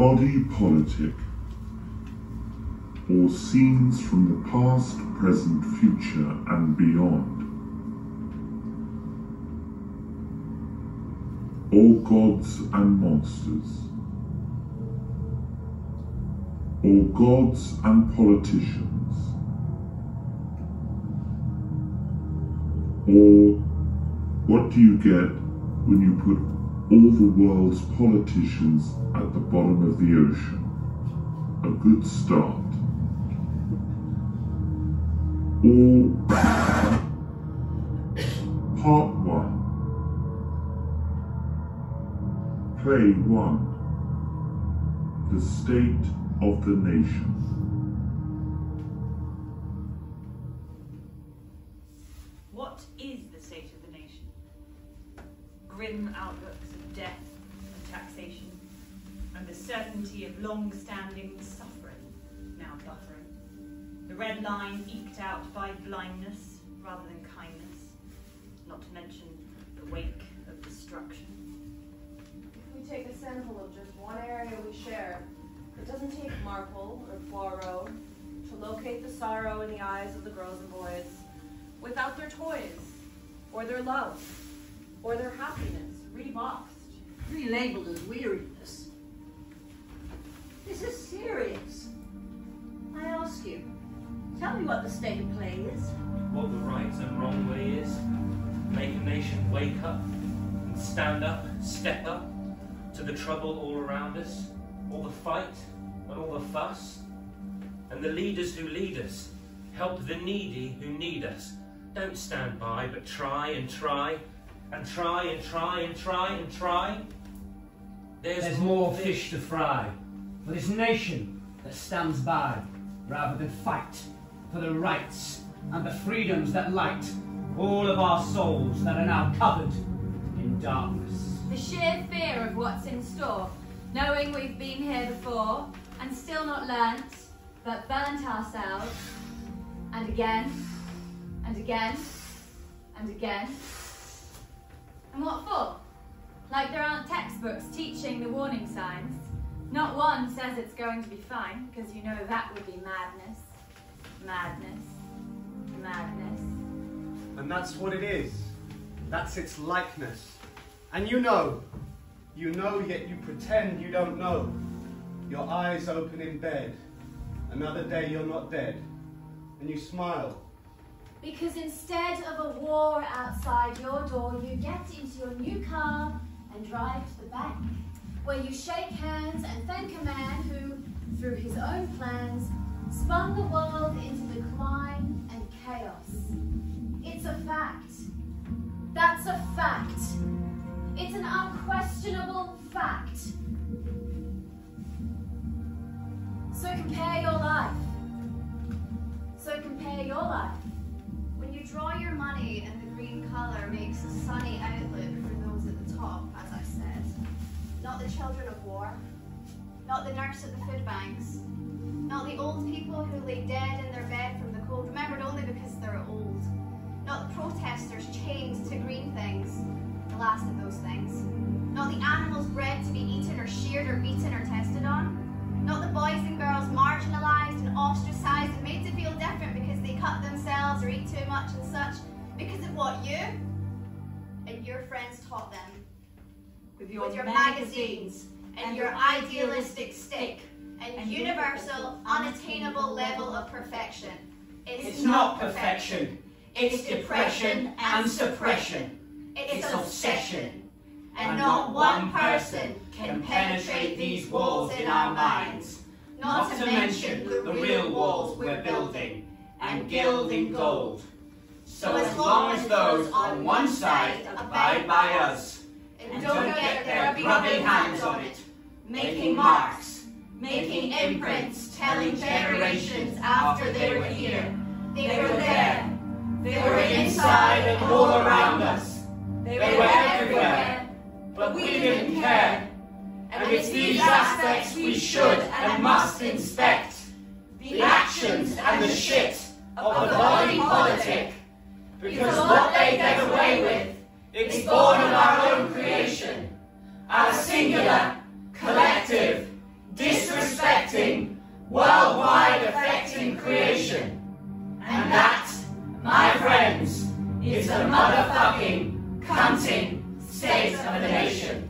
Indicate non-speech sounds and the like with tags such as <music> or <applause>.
Body politic, or scenes from the past, present, future, and beyond. All gods and monsters. All gods and politicians. Or what do you get when you put all the world's politicians at the bottom of the ocean? A good start. Or <coughs> part one. Play one. The state of the nation. What is the state of the nation? Grim outlooks death and taxation, and the certainty of long-standing suffering now buffering. The red line eked out by blindness rather than kindness, not to mention the wake of destruction. If we take a sample of just one area we share, it doesn't take Marple or Poirot to locate the sorrow in the eyes of the girls and boys without their toys, or their love, or their happiness reboxed. Relabeled as weariness. This is serious. I ask you, tell me what the state of play is. what the right and wrong way is. Make a nation wake up and stand up, step up to the trouble all around us, all the fight and all the fuss. And the leaders who lead us help the needy who need us. Don't stand by, but try and try and try and try and try and try. There's, There's more fish to fry for this nation that stands by rather than fight for the rights and the freedoms that light all of our souls that are now covered in darkness. The sheer fear of what's in store, knowing we've been here before and still not learnt, but burnt ourselves, and again, and again, and again. And what for? Like there aren't textbooks teaching the warning signs. Not one says it's going to be fine, because you know that would be madness. Madness. Madness. And that's what it is. That's its likeness. And you know. You know, yet you pretend you don't know. Your eyes open in bed. Another day you're not dead. And you smile. Because instead of a war outside your door, you get into your new car and drive to the bank, where you shake hands and thank a man who, through his own plans, spun the world into decline and chaos. It's a fact. That's a fact. It's an unquestionable fact. So compare your life. So compare your life. When you draw your money and the green colour makes a sunny outlook the children of war, not the nurse at the food banks, not the old people who lay dead in their bed from the cold, remembered only because they're old. Not the protesters chained to green things, the last of those things. Not the animals bred to be eaten or sheared or beaten or tested on. Not the boys and girls marginalised and ostracised and made to feel different because they cut themselves or eat too much and such, because of what you and your friends taught them. With your, With your magazines, magazines and your idealistic stick and universal, unattainable level of perfection. It's not perfection, it's depression and suppression. It's It's obsession. And not one person can penetrate these walls in our minds. Not to mention the real walls we're building and gilding gold. So as long as those on one side abide by us And don't get their grubby hands on it, making marks, making imprints, telling generations after they were here. They were there. They were inside and all around us. They were everywhere. but we didn't care. And it's these aspects we should and must inspect. The actions and the shit of the body politic. Because what they get away with, it's born of our own creation. Our singular, collective, disrespecting, worldwide affecting creation. And that, my friends, is the motherfucking, cunting state of the nation.